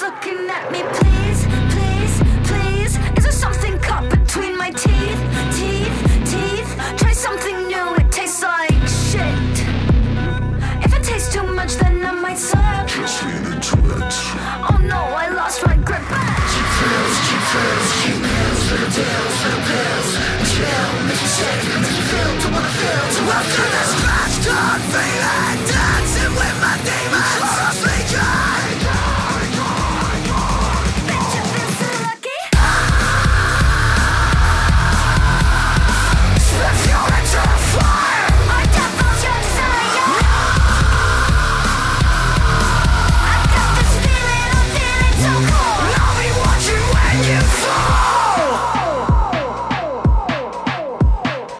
Looking at me, please.